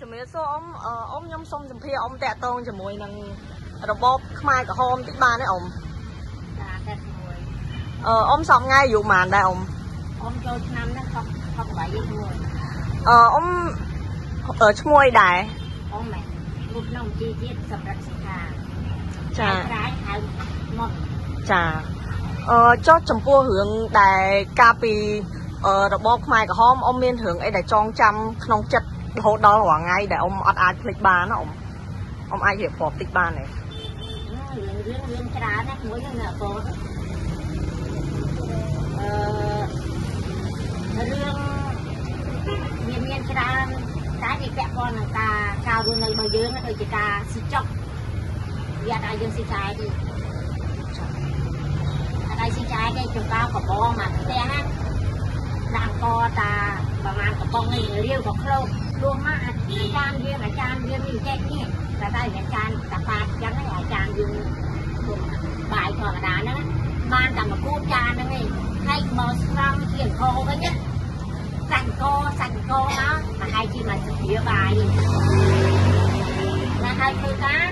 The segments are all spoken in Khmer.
ជំរាបសួរអ៊ំអឺអ៊ំខ្ញុំសូមសម្ភាសអ៊ំតាក់ទងជាមួយនឹងរបបខ្មែរក្រហមតិចបានទេអ៊ំតាតែមួយអឺអ៊ំសពថ្ងៃអាយុប៉ុន្មានដែរអ៊ំអ៊ំចូលឆ្នាំហ្នឹងខុសខុសបាយមួយអឺអ៊ំអឺឈ្មោះអីដែរអ៊ំម៉ែរូបក្នុងជីជាតិសម្រាប់សិក្ខាចាក្រៅហៅមកចាអឺចុះចំពោះរឿងដែលកាលពីអឺរបបខ្មែរក្រហមអ៊ំមានរឿងអីដែលចងចាំក្នុងចិត្ត រហូតដល់រាល់ថ្ងៃដែលអ៊ំអត់អាចភ្លេចបានណាអ៊ំអ៊ំអាចរៀបរាប់តិចបានទេរឿងរឿងរឿងច្រើនណាស់មួយហ្នឹងណាបងអឺរឿងមានមានច្រើនតែវាពាក់ព័ន្ធនឹងការការរស់នៅរបស់យើងដូចជាការស៊ីចុកវាអត់ឲ្យយើងស៊ីចាយទេអត់ឲ្យស៊ីចាយទេចង្កោកបងមកផ្ទះណាដាក់កតាប្រហែលកំប៉ុងនេះរាវក៏ក្លោ ករស់មកអាចារ្យយើងអាចារ្យយើងនេះចេះនេះតែតែអាចារ្យតាប៉ាចឹងហ្នឹងអាចារ្យយើងបាយធម្មតាហ្នឹងបានតែមកគូចានហ្នឹងឯងហើយមកស្រង់ជាអង្គវិញណាសាច់កសាច់កមកប្រហែលជាមកស្ទាបាយណាហើយធ្វើការ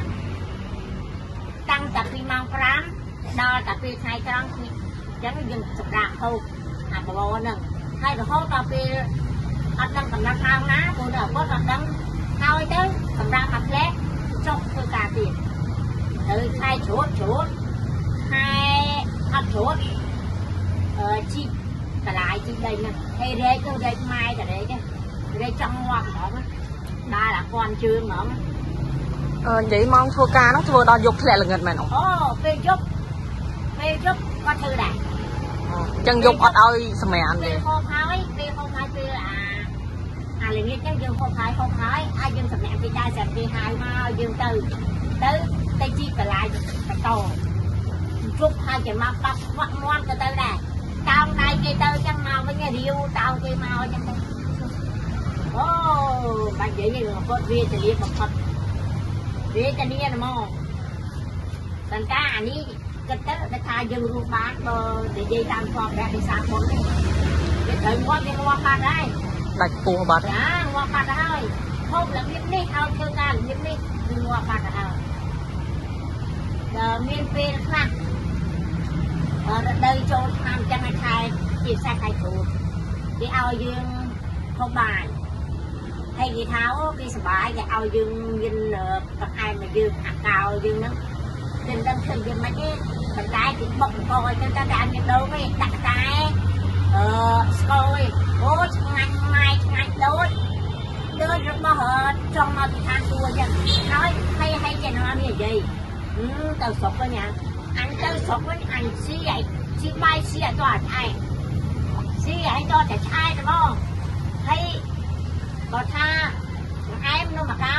តាំងតែពីម៉ោង5ដល់តែពេលថ្ងៃត្រង់គឺអញ្ចឹងយើងសម្រាប់ហូបអាបបរហ្នឹងហើយរហូតដល់ពេល អត់ដឹងកំណត់ម៉ោងណាព្រោះដល់គាត់អត់ដឹងហើយទៅសម្រាប់មកផ្លែចុះធ្វើការទៀតទៅខែជ្រួតជ្រួតខែអត់ជ្រួតអឺជីកកន្លាយជីកដីហ្នឹងហើយរែកទៅរែកម៉ែតរែកហ្នឹងរែកចង់ងាប់ហ្មងណាដើរអាពាន់ជើងហ្មងអឺនិយាយម៉ោងធ្វើការហ្នឹងធ្វើដល់យប់ធ្លាក់ល្ងិតមែនអ៊ំអូពេលយប់ពេលយប់គាត់ធ្វើដែរអញ្ចឹងយប់អត់ឲ្យសម្រានពេទេលហូបហើយពេលហូបហើយពេលអា អាល្ងាចហ្នឹងយើងហូបហើយហូបហើយអាចយើងសម្រាប់ពីដែរសម្រាប់គេហៅមកយើងទៅទៅទៅជីកបន្លាយបតោជប់ហើយចាំមកបាត់ខ្វាក់មាត់ទៅទៅដែរតោងដៃគេទៅចឹងមកវិញរាវតោងគេមកចឹងទៅអូបាច់និយាយរឿងគាត់វាចលាបំផុតវាចលាហ្មងសង្ការអានេះគិតទៅតែថាយើងរស់បានបើនិយាយតាមស្បព្រះពិសាមុននេះវាត្រូវងាប់វាងាប់បាត់ហើយ ដាច់ពោះបាត់ចាងាប់បាត់ហើយហូបរបៀបនេះឲ្យធ្វើការរបៀបនេះគឺងាប់បាត់ហើយដល់មានពេលខ្លះអឺរដូវចូលឆ្នាំចឹងឯខែជាសាច់ខែគ្រូគេឲ្យយើងហូបបាយហើយគេថាអូគេសុបាយគេឲ្យយើងមានបង្អែមមកយើងអាកោយើងហ្នឹងយើងដឹងឃើញយើងមិនទេប៉ុន្តែគេបុកបង្កឲ្យទៅតែអត់មានដូងទេដាក់តែអឺស្គរឯងអូឆ្ងាញ់ម៉ែឆ្ងាញ់ ដូចដូចរបស់ចង់មកពីខាងទួចឹងហើយហើយហើយចេះណាមាននិយាយហឹមទៅស្រុកវិញណាអញទៅស្រុកវិញអញស៊ីឲ្យស៊ីបាយស៊ីឲ្យតអត់ឯងស៊ីឲ្យតតែឆ្អែតហ្មងហើយបើថាអែមនោះមកកោ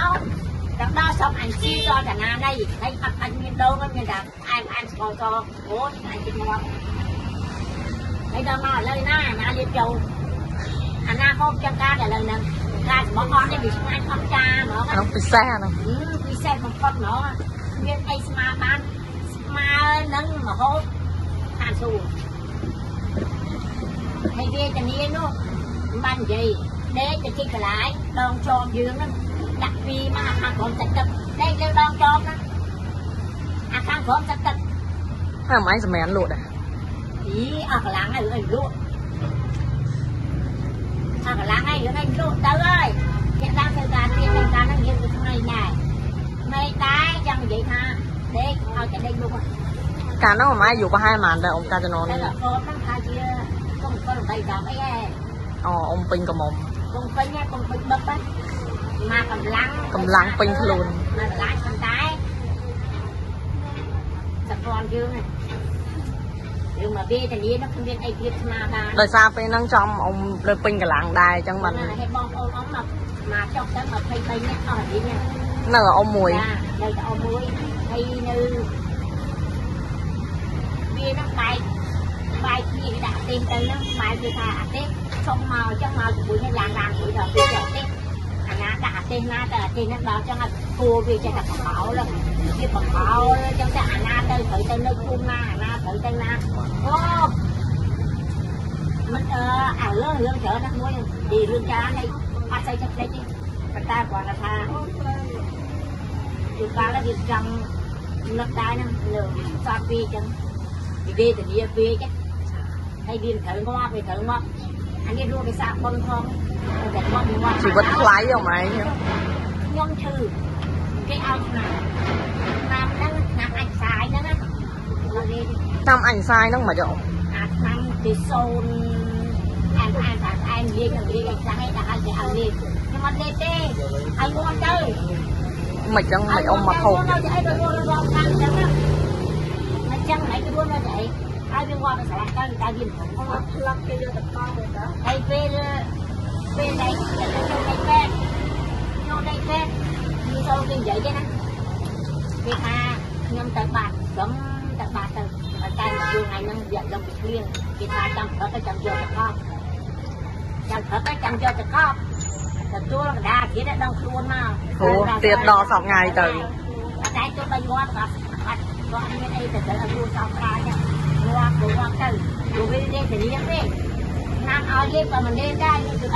ដល់ដល់ស្រុកអញស៊ីតតែណាណៃហើយអត់អញមានដូងហ្នឹងមានតែអែមអែមស្ករសអូយអញជិះមកហើយដល់មកឥឡូវណាអាណាលៀបចូល អាណាហូបចង្ការឥឡូវហ្នឹងការរបស់អស់នេះវាឆ្ងាញ់អស់ចាហ្មងអានោះពិសេសអានោះហឹមពិសេសបំផុតហ្មងមានអីស្មើបានស្មើនឹងមហូបខាងសួរហើយវាធានានោះមិនបាននិយាយដេកទៅជិះកន្លាយដងចោមយើងហ្នឹងដាក់ពីមកខាងក្រុមទឹកទឹកដេកលើដងចោមហ្នឹងអាខាងក្រុមទឹកទឹកហើយអមឯងសម្រានលក់ដែរអីអស់កម្លាំងហើយរឿងលក់អស់ កម្លាំងហើយរឿងឯងលក់ទៅហើយអ្នក đang ធ្វើការទៀតធ្វើការហ្នឹងយើងទៅថ្ងៃដែរមិនតែចង់និយាយថាដេកឲ្យតែដេកលក់កាលហ្នឹងអមឯងអាយុប្រហែលប៉ុន្មានដែរអ៊ំកាលជំនាន់តែនេះកូនហ្នឹងថាជាកុំកូនបីដល់អីហ៎អូអ៊ំពេញកំមុំកុំពេញហ៎កុំពេញបឹកហ៎មកកម្លាំងកម្លាំងពេញខ្លួនមកកម្លាំងប៉ុន្តែសព្រាន់យើងហ៎យើង មកវាធានានោះគ្មានអីទៀតស្មាបានដោយសារពេលហ្នឹងចំអ៊ំលើពេញកម្លាំងដែរអញ្ចឹងបាបាននហើយបងប្អូនអ៊ំមកមកចុះទៅ23នាក់អស់ហើយនេះនៅអ៊ំមួយចានៅតែអ៊ំមួយហើយនៅវាហ្នឹងបែកបែកគ្នាគេដាក់ទេទៅហ្នឹងបែកគេថាអាទេសសុំមកចឹងមកជាមួយនឹងឡានឡានមួយដល់ពេលអាទេស អាណាដាក់អាទេសណាទៅអាទេសហ្នឹងដល់ចឹងអាគួរវាចេះតែបកោលវាបកោលចឹងតែអាណាទៅត្រូវទៅនៅភូមិណាអាណាត្រូវទៅណាអូមិនអឺអារឿងរឿងច្រើនណាស់មួយទីរឿងចាននេះអត់ស្អីចិត្តភ្លេចទេប៉ុន្តែគាត់ថាជួកាលវាចង់នឹកដែរហ្នឹងលើសតពីចឹងនិយាយទៅនិយាយពេកហើយវាត្រូវងាប់វាត្រូវងាប់អានេះរួមវាសាកបុនផងតែងាប់វាងាប់ ជីវិតថ្លៃអមឯងខ្ញុំឈឺគេឲ្យឆ្នាំឆ្នាំហ្នឹងឆ្នាំអាចផ្សាយហ្នឹងណាមកលេងតាមអញសាយហ្នឹងមិនអត់អាឆ្នាំគេសូនអានអានអានអានលេងនឹងលេងឲ្យខ្លាំងឯងដាក់ឲ្យគេឲ្យលេងខ្ញុំអត់លេងទេឲ្យងន់ទៅមិនចឹងមិនអ៊ំមកហូបទៅអីទៅងន់រងខាងចឹងណាអញ្ចឹងហើយគេរួនទៅអីហើយវាងន់ទៅស្រះទៅតែវាអត់ផ្លឹកគេយកទៅកោទៅហើយពេល ពេលដៃទៅទៅដៃពេទ្យខ្ញុំដៃពេទ្យខ្ញុំចូលគេនិយាយទេណាគេថាខ្ញុំទៅបាត់ខ្ញុំទៅបាត់ទៅតែតែយូរថ្ងៃហ្នឹងវាយកពីគ្លៀងគេថាចាំព្រឹកទៅចាំយកទៅកោចាំព្រឹកទៅចាំយកទៅកោទទួលកដាទៀតដល់ខ្លួនមកព្រោះទៀតដល់សពថ្ងៃទៅតែទៅបីងាត់គាត់អត់គាត់មានអីទៅទៅឲ្យសោកខ្លាចងាត់ទៅងាត់ទៅព្រោះវាទេទៅលៀងទេណាំ ឲ្យលេបក៏មិនលេបដែរទៅទៅ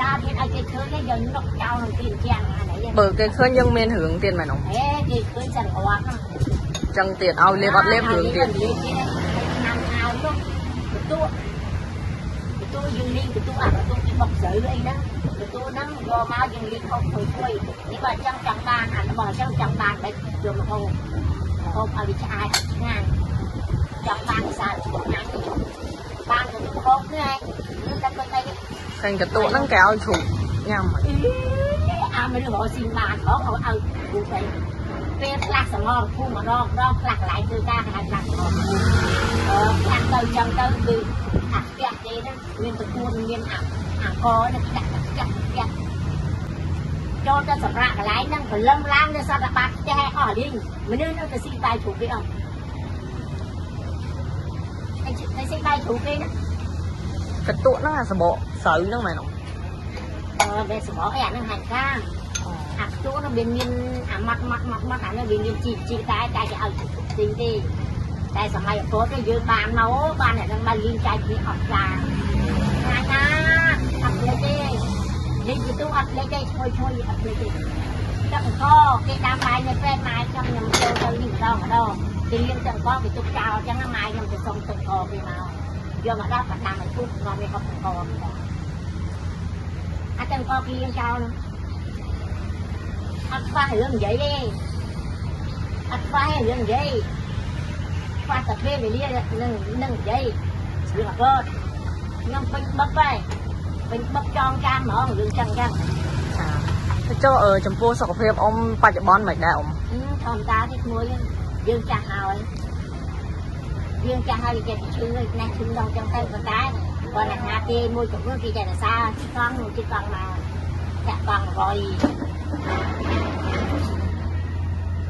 តែមានឲ្យគេឃើញយើងនឹកចោលនឹងទីជាងអានេះបើគេឃើញយើងមានរឿងទៀតមែនអ៊ំហេគេឃើញចឹងអត់ហ្នឹងចឹងទៀតឲ្យលេបអត់លេបរឿងទៀតលេបទៀតណាំឲ្យនោះបន្ទួបន្ទួយើងលេងបន្ទួអាបន្ទួបុកស្រូវអីហ្នឹងបន្ទួហ្នឹងយកមកយើងលេងអុកធ្វើធ្វើនេះបើចឹងចង់បានអារបស់ចឹងចង់បានបែបយកមកហូបហូបឲ្យវាឆ្អែតឆ្ងាញ់ចង់បានភាសាឆ្ងាញ់បានទៅហូបនេះនឹងតែគា ត់អីឃើញកតុហ្នឹងគេឲ្យជ្រូកញ៉ាំអាមិនរកស៊ីបានផងឲ្យឲ្យគូទៅពេលខ្លះសមរភូមិម្ដងម្ដងខ្លះកន្លែងធ្វើការគេហៅខ្លះសមរភូមិអឺខ្លះទៅចឹងទៅគឺអាផ្ទះទេហ្នឹងមានតពួនមានអាអាកនេះដាក់ផ្ទះផ្ទះចូលទៅសម្រាប់កន្លែងហ្នឹងព្រលឹមឡើងទៅសតបាត់ផ្ទះអស់លីងមនុស្សនៅទៅស៊ីបាយជ្រូកគេអស់អញទៅស៊ីបាយជ្រូកគេណា កតុហ្នឹងអាសបកស្រូវហ្នឹងមែនអ៊ំអឺវាសមរអីអាហ្នឹងហាច់ខាងអាខ្ទួនោះវាមានអាម៉ាត់ម៉ាត់ម៉ាត់ម៉ាត់អានោះវាមានជីជីតែតែគេឲ្យទិញទេតែសម័យអពតទៅយើងបានមកបានតែនឹងមកលីងចាយពីអត់ចាណាណាអត់លេទេលេងទៅទូអត់លេទេឈ្ងុយឈ្ងុយអត់លេទេទឹកអង្គគេដាំបាយនៅពេលម៉ែខ្ញុំខ្ញុំចូលទៅនេះម្ដងម្ដងគេលៀងទឹកអង្គគេទុកចោលអញ្ចឹងម៉ែខ្ញុំទៅសុំទឹកអង្គគេមក យកមកដាក់បណ្ដាំឲ្យពុះគាត់មានហូបអង្គអាចទឹកអង្គគេលៀងចោលនោះអត់ខ្វះរឿងនិយាយទេអត់ខ្វះរឿងនិយាយខ្វះតែពេលវេលានឹងនឹងនិយាយរឿងអត់ខ្ញុំពេញបឹកហើយពេញបឹកចងចាំហ្មងរឿងចឹងចឹងចាចុះអឺចំពោះសុខភាពអ៊ំបច្ចុប្បន្នមិនដែរអ៊ំធម្មតាទេក្មួយយើងចាស់ហើយ យើងចាស់ហើយគេឈឺហើយណាស់ឈឺដល់ចឹងទៅប៉ុន្តែគាត់អ្នកណាគេមួយចំនួនគេចេះតែសារទីកង់ទីកង់មកចាក់កង់រយ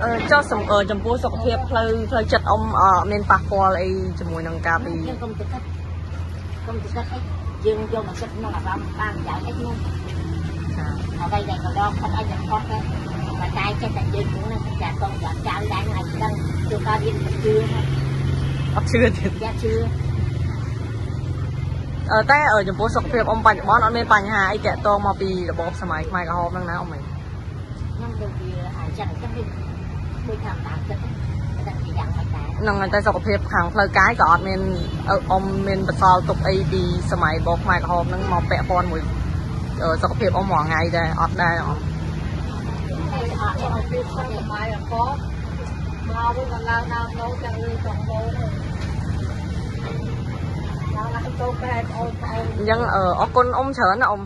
អឺចុះសំអឺចំពោះសុខភាពផ្លូវផ្លូវចិត្តអ៊ំអត់មានប៉ះពាល់អីជាមួយនឹងការពីយើងកុំទៅគិតកុំទៅគិតអីយើងយកមកគិតក្នុងអារម្មណ៍បានយ៉ាងអីនោះចាអ្វីដែលកណ្ដោខិតអីតែខុសទៅតែតែចេះតែយើងហ្នឹងចាកងចាចៅដែរហ្នឹងអាចដឹងជួការរៀនមិនជឿ អត់ជឿទៀតយ៉ាជឿអឺតែអឺចំពោះសុខភាពអ៊ំបច្ចុប្បន្នអត់មានបញ្ហាអីតាក់ទងមកពីរបបសម័យខ្មែរក្រហមហ្នឹងណាអ៊ំអីខ្ញុំទៅវាអាចចឹងចឹងវាដូចថាតាមចិត្តតែជាយ៉ាងមិនដែរហ្នឹងហើយតែសុខភាពខាងផ្លូវកាយក៏អត់មានអឺអ៊ំមានបន្សល់ទុកអីពីសម័យរបបខ្មែរក្រហមហ្នឹងមកពាក់ព័ន្ធមួយអឺសុខភាពអ៊ំរាល់ថ្ងៃដែរអត់ដែរអ៊ំតែអត់ឲ្យពីស្មារតីអកម កវិញមកឡើងដល់នោះចាំលឺចង់មកដល់ឡើងទៅប្រែប្អូនប្អូនអញ្ចឹងអឺអរគុណអ៊ំច្រើនណាអ៊ំ